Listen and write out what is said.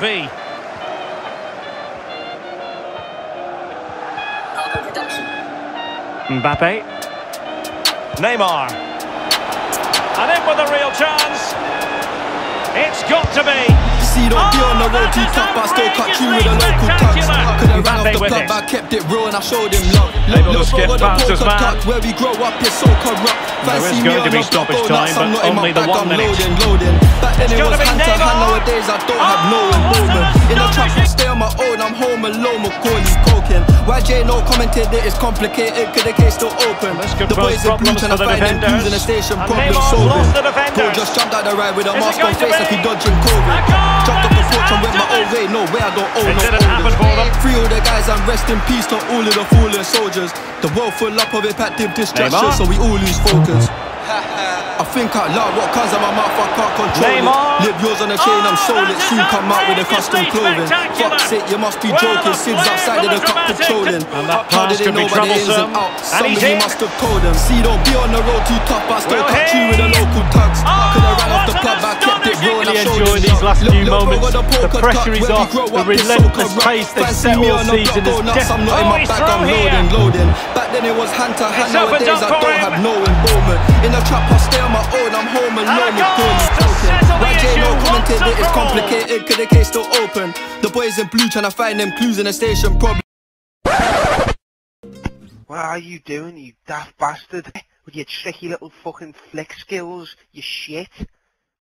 V. Mbappe. Neymar. And in with a real chance. It's got to be. See, don't be on the oh, road too tough, but I still cut you with a local touch. Could've ran off the with club, it. I kept it real and I showed him love. Able to Look, skip the past his poker man. where we grow up is so corrupt. There Fancy is me going on to be the stoppage oh, time, but I'm not in only the one I'm minute. Then it was hand to hand, nowadays I don't have no Oh, involvement. In the trap, I stay on my own, I'm home alone, Macaulay Culkin. YJ no commented that it's complicated, could the case still open? The boys in blue trying to find them in the station, problem solving. lost the Bro defenders. just jumped out the ride with a mask on face like he dodging COVID. Jumped off the porch and went my own way, no way I don't It no didn't happen for them. Free all the guys and rest in peace to all of the fallen soldiers. The world full up of impactive distractions, so we all lose focus. I think out loud what comes out my mouth, I can't control Neymar. it. Lip yours on the chain, I'm Oh, sold it. Soon come out with a custom clothing. spectacular. Fuck's sake, you must be joking. the Sid's outside of the cup melodramatic. patrolling. And that How pass did they could be know about the ins and troublesome. And Somebody must have told them. See, don't be on the road too tough, I still Will cut you with he? a local tugs. Oh, Could have ran off the club, I kept it real and I astonishing- showed enjoying these last few moments. The pressure is off, the up is so relentless pace they've set me all on the season is go I'm not Oh, in my he's bag, through I'm here. loading, loading. Back then it was hand to hand, nowadays I don't have no that it's complicated, could the case still open? The boys in blue trying to find them clues in the station, probably. What are you doing, you daft bastard? With your tricky little fucking flick skills, you shit.